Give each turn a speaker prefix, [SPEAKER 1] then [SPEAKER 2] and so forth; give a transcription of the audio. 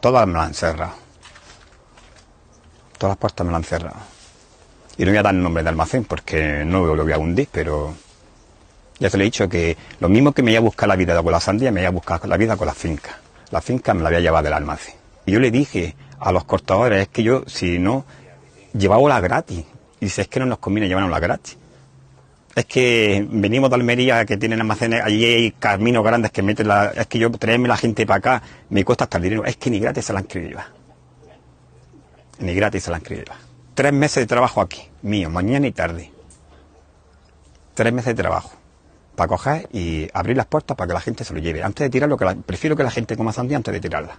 [SPEAKER 1] Todas me las han cerrado. Todas las puertas me las han cerrado. Y no voy a dar el nombre de almacén porque no lo voy a hundir, pero ya se lo he dicho que lo mismo que me iba a buscar la vida con la sandía, me iba a buscar la vida con la finca. La finca me la voy a llevar del almacén. Y yo le dije a los cortadores, es que yo, si no, la gratis. Y dice, es que no nos conviene la gratis. Es que venimos de Almería, que tienen almacenes, allí hay caminos grandes que meten la... Es que yo traerme la gente para acá me cuesta hasta el dinero. Es que ni gratis se la han querido Ni gratis se la han Tres meses de trabajo aquí, mío, mañana y tarde. Tres meses de trabajo. Para coger y abrir las puertas para que la gente se lo lleve. Antes de tirarlo, que prefiero que la gente coma sandía antes de tirarla.